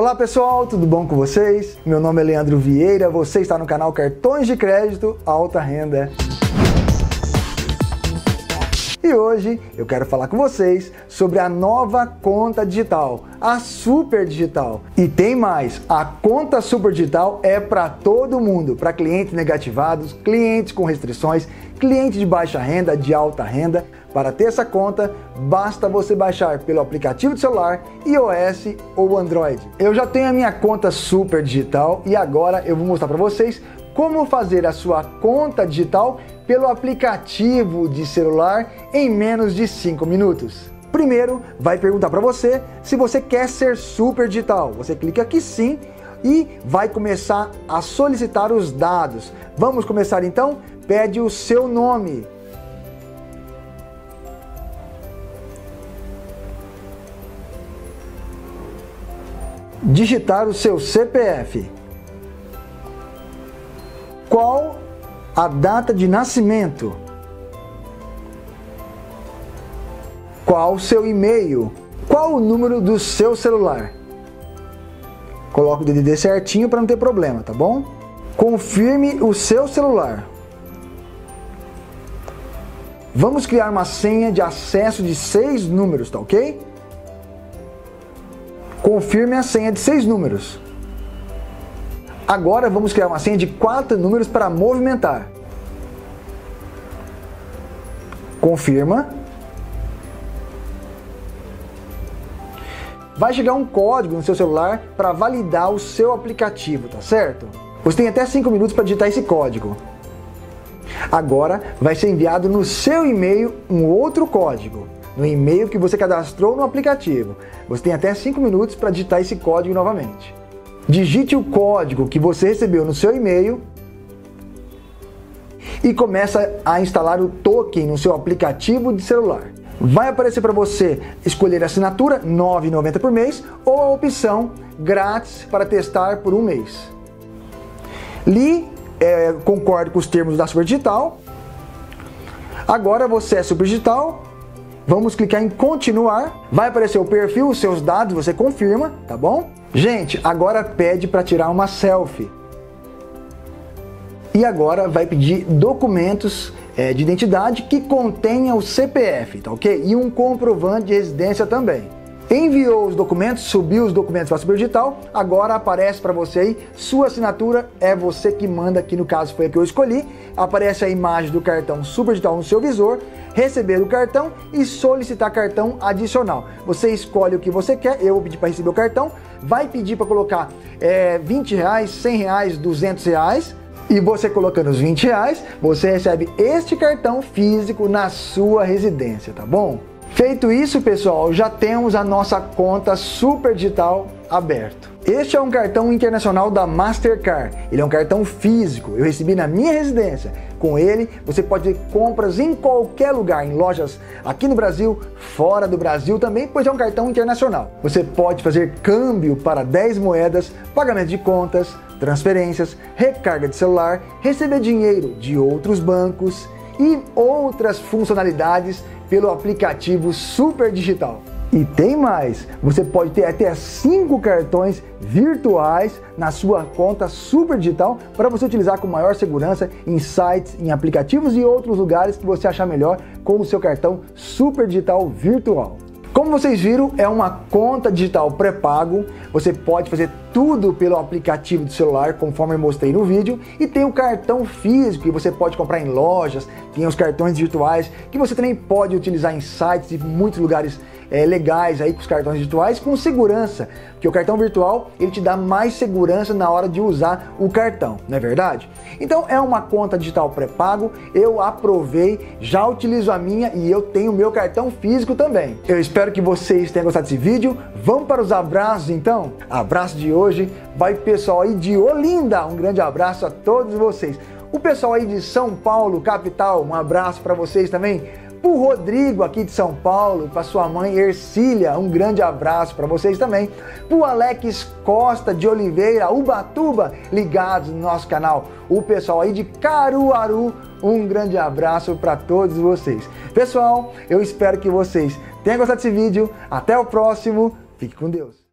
Olá pessoal, tudo bom com vocês? Meu nome é Leandro Vieira, você está no canal Cartões de Crédito Alta Renda. E hoje eu quero falar com vocês sobre a nova conta digital, a Super Digital. E tem mais, a conta Super Digital é para todo mundo, para clientes negativados, clientes com restrições, clientes de baixa renda, de alta renda. Para ter essa conta, basta você baixar pelo aplicativo de celular, iOS ou Android. Eu já tenho a minha conta Super Digital e agora eu vou mostrar para vocês como fazer a sua conta digital pelo aplicativo de celular em menos de 5 minutos. Primeiro, vai perguntar para você se você quer ser super digital. Você clica aqui sim e vai começar a solicitar os dados. Vamos começar então? Pede o seu nome. Digitar o seu CPF. Qual a data de nascimento? Qual o seu e-mail? Qual o número do seu celular? Coloque o DDD certinho para não ter problema, tá bom? Confirme o seu celular. Vamos criar uma senha de acesso de seis números, tá ok? Confirme a senha de seis números. Agora vamos criar uma senha de quatro números para movimentar. Confirma. Vai chegar um código no seu celular para validar o seu aplicativo, tá certo? Você tem até 5 minutos para digitar esse código. Agora vai ser enviado no seu e-mail um outro código, no e-mail que você cadastrou no aplicativo. Você tem até 5 minutos para digitar esse código novamente. Digite o código que você recebeu no seu e-mail e começa a instalar o token no seu aplicativo de celular. Vai aparecer para você escolher a assinatura R$ 9,90 por mês ou a opção grátis para testar por um mês. Li, é, concordo com os termos da Super Digital. Agora você é Super Digital. Vamos clicar em continuar. Vai aparecer o perfil, os seus dados, você confirma, tá bom? Gente, agora pede para tirar uma selfie. E agora vai pedir documentos é, de identidade que contenha o CPF, tá ok? E um comprovante de residência também. Enviou os documentos, subiu os documentos para Super Digital, agora aparece para você aí, sua assinatura é você que manda, aqui no caso foi a que eu escolhi, aparece a imagem do cartão Super Digital no seu visor, receber o cartão e solicitar cartão adicional. Você escolhe o que você quer, eu vou pedir para receber o cartão, vai pedir para colocar é, 20 reais, 100 reais, 200 reais, e você colocando os 20 reais, você recebe este cartão físico na sua residência, tá bom? Feito isso, pessoal, já temos a nossa conta Super Digital aberto. Este é um cartão internacional da Mastercard. Ele é um cartão físico. Eu recebi na minha residência. Com ele, você pode fazer compras em qualquer lugar, em lojas aqui no Brasil, fora do Brasil também, pois é um cartão internacional. Você pode fazer câmbio para 10 moedas, pagamento de contas, transferências, recarga de celular, receber dinheiro de outros bancos e outras funcionalidades pelo aplicativo Super Digital. E tem mais, você pode ter até 5 cartões virtuais na sua conta super digital para você utilizar com maior segurança em sites, em aplicativos e outros lugares que você achar melhor com o seu cartão super digital virtual. Como vocês viram, é uma conta digital pré-pago. Você pode fazer tudo pelo aplicativo do celular, conforme eu mostrei no vídeo, e tem o cartão físico que você pode comprar em lojas, tem os cartões virtuais que você também pode utilizar em sites e muitos lugares é, legais aí com os cartões virtuais com segurança, porque o cartão virtual ele te dá mais segurança na hora de usar o cartão, não é verdade? Então é uma conta digital pré-pago, eu aprovei, já utilizo a minha e eu tenho meu cartão físico também. Eu espero que vocês tenham gostado desse vídeo. Vamos para os abraços então? Abraço de hoje vai pessoal aí de Olinda. Um grande abraço a todos vocês. O pessoal aí de São Paulo, capital, um abraço para vocês também. Pro Rodrigo aqui de São Paulo, para sua mãe Ercília, um grande abraço para vocês também. Pro Alex Costa de Oliveira, Ubatuba, ligados no nosso canal. O pessoal aí de Caruaru, um grande abraço para todos vocês. Pessoal, eu espero que vocês tenham gostado desse vídeo. Até o próximo. Fique com Deus.